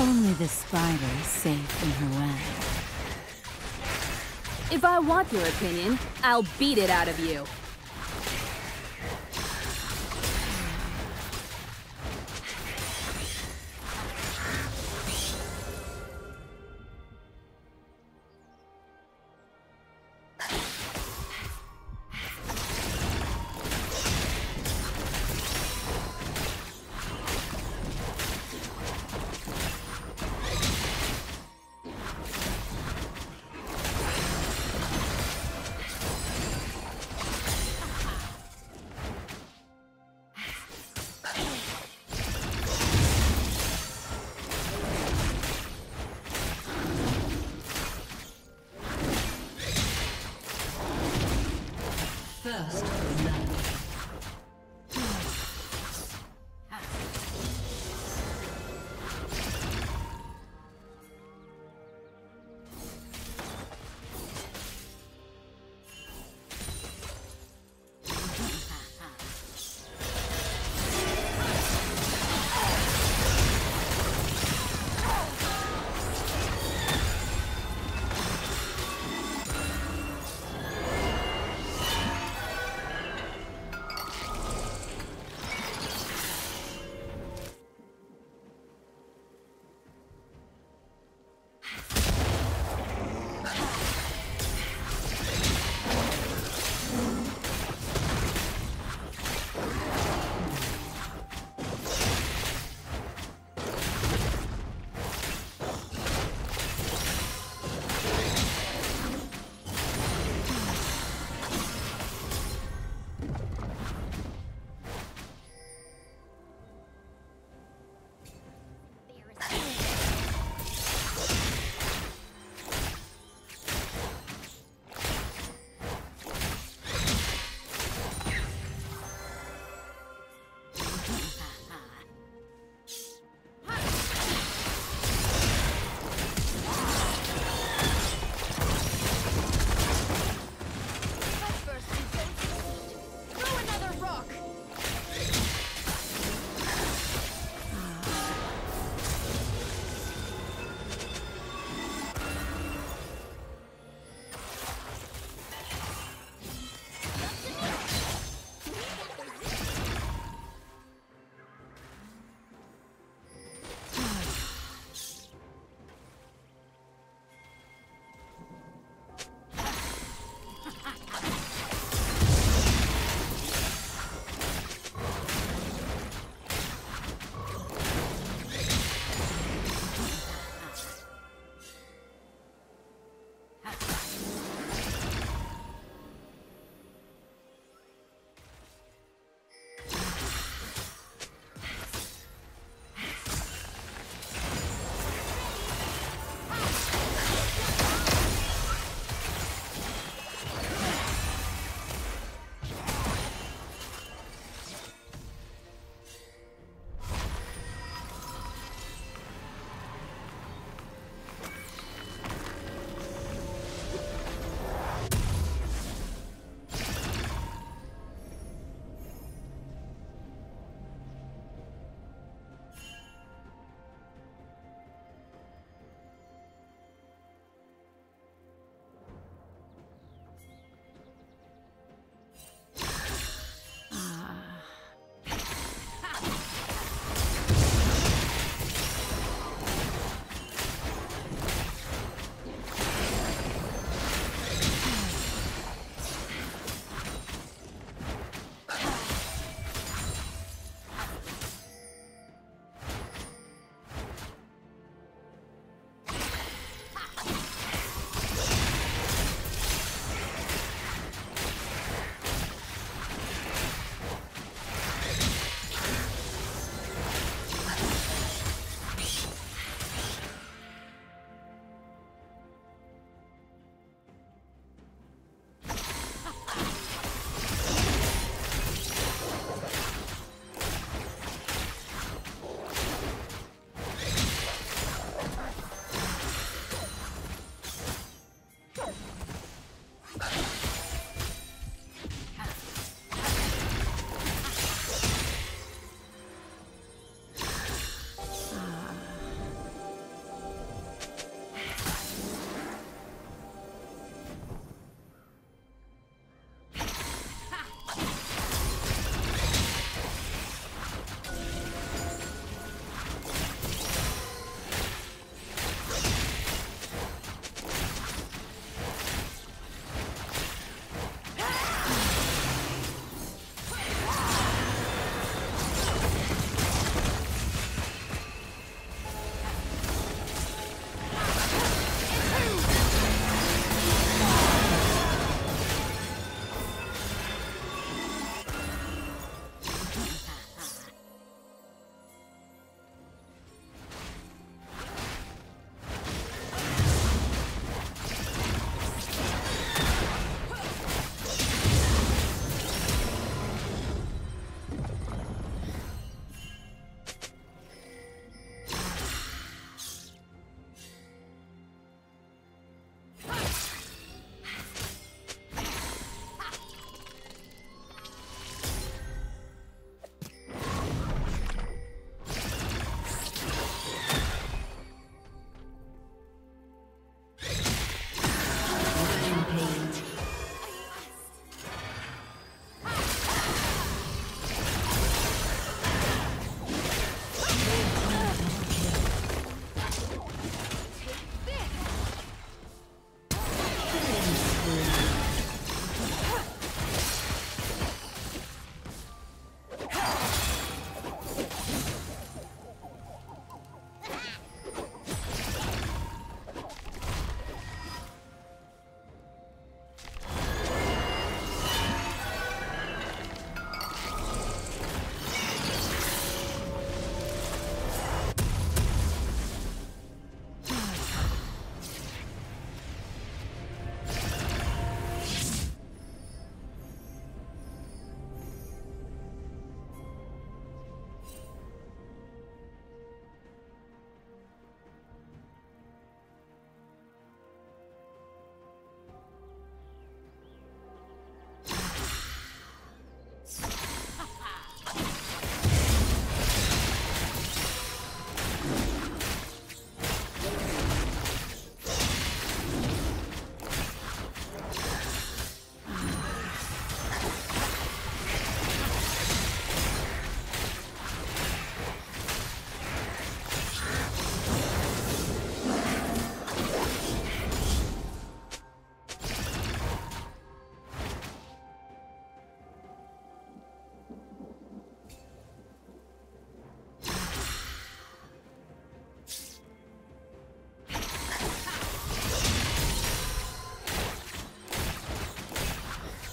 Only the spider is safe in her web. If I want your opinion, I'll beat it out of you. First,